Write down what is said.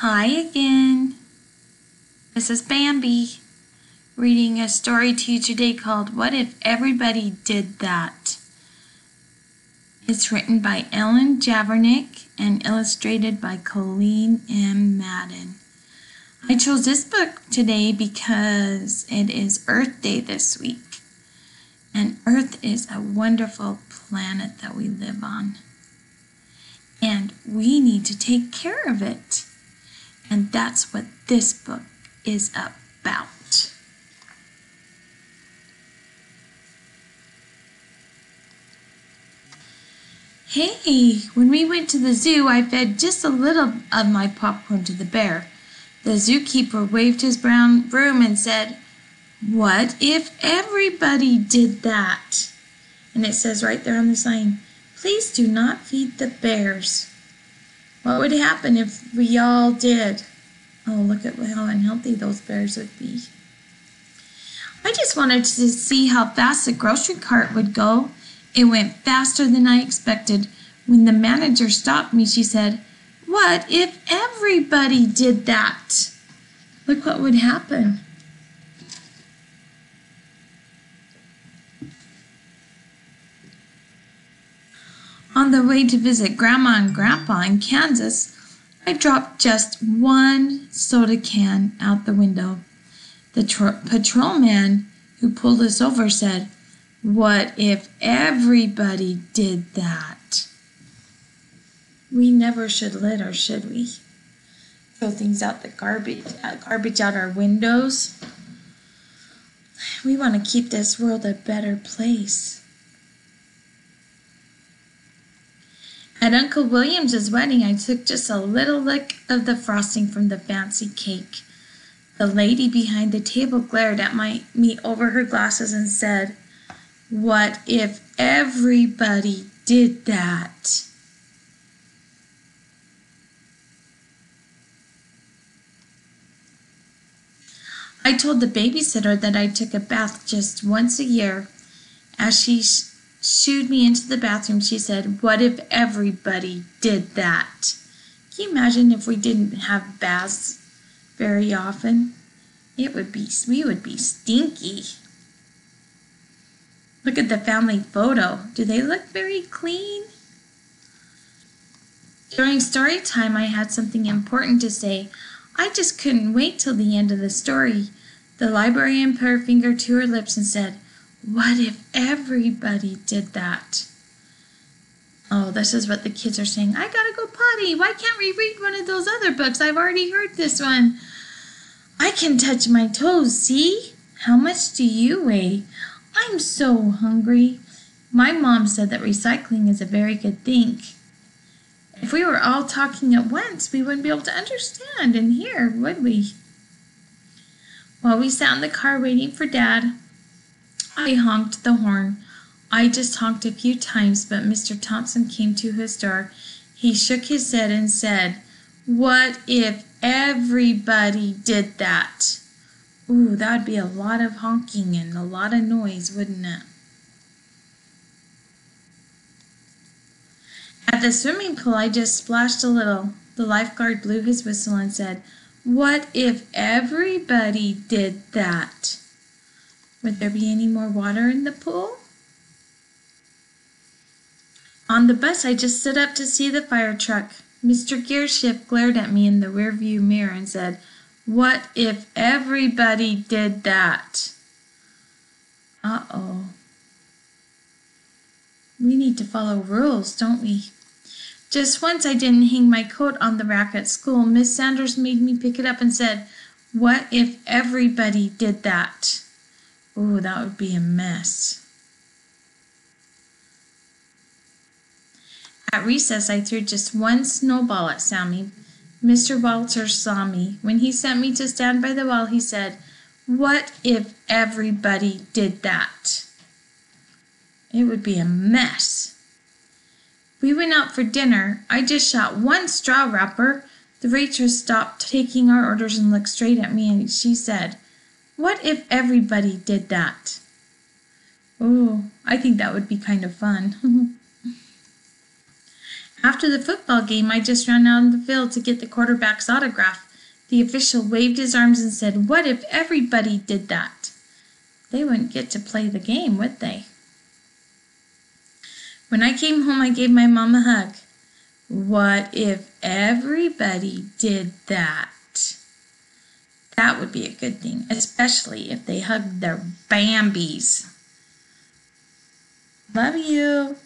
Hi again. This is Bambi reading a story to you today called What If Everybody Did That? It's written by Ellen Javernick and illustrated by Colleen M. Madden. I chose this book today because it is Earth Day this week. And Earth is a wonderful planet that we live on. And we need to take care of it. And that's what this book is about. Hey, when we went to the zoo, I fed just a little of my popcorn to the bear. The zookeeper waved his brown broom and said, What if everybody did that? And it says right there on the sign, Please do not feed the bears. What would happen if we all did? Oh, look at how unhealthy those bears would be. I just wanted to see how fast the grocery cart would go. It went faster than I expected. When the manager stopped me, she said, What if everybody did that? Look what would happen. On the way to visit Grandma and Grandpa in Kansas, I dropped just one soda can out the window. The tr- patrolman who pulled us over said, What if everybody did that? We never should litter, should we? Throw things out the garbage, uh, garbage out our windows. We want to keep this world a better place. At Uncle William's wedding, I took just a little lick of the frosting from the fancy cake. The lady behind the table glared at my, me over her glasses and said, What if everybody did that? I told the babysitter that I took a bath just once a year. As she sh- shooed me into the bathroom, she said, What if everybody did that? Can you imagine if we didn't have baths very often? It would be, we would be stinky. Look at the family photo. Do they look very clean? During story time, I had something important to say. I just couldn't wait till the end of the story. The librarian put her finger to her lips and said, What if everybody did that? Oh, this is what the kids are saying. I gotta go potty. Why can't we read one of those other books? I've already heard this one. I can touch my toes, see? How much do you weigh? I'm so hungry. My mom said that recycling is a very good thing. If we were all talking at once, we wouldn't be able to understand and hear, would we? While we sat in the car waiting for Dad, I honked the horn. I just honked a few times, but Mr. Thompson came to his door. He shook his head and said, What if everybody did that? Ooh, that'd be a lot of honking and a lot of noise, wouldn't it? At the swimming pool, I just splashed a little. The lifeguard blew his whistle and said, What if everybody did that? Would there be any more water in the pool? On the bus, I just stood up to see the fire truck. Mr. Gearshift glared at me in the rearview mirror and said, What if everybody did that? Uh oh. We need to follow rules, don't we? Just once I didn't hang my coat on the rack at school. Miss Sanders made me pick it up and said, What if everybody did that? Oh, that would be a mess. At recess, I threw just one snowball at Sammy. Mr. Walters saw me. When he sent me to stand by the wall, he said, What if everybody did that? It would be a mess. We went out for dinner. I just shot one straw wrapper. The waitress stopped taking our orders and looked straight at me and she said, What if everybody did that? Oh, I think that would be kind of fun. After the football game, I just ran out on the field to get the quarterback's autograph. The official waved his arms and said, What if everybody did that? They wouldn't get to play the game, would they? When I came home, I gave my mom a hug. What if everybody did that? Would be a good thing, especially if they hugged their Bambies. Love you.